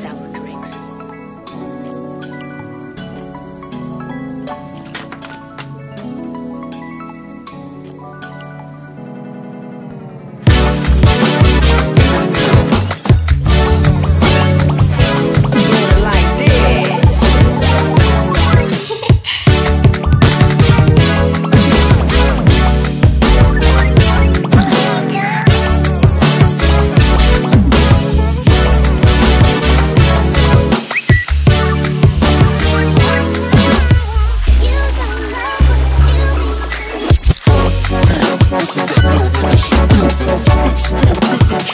works. houses that know that I should that still,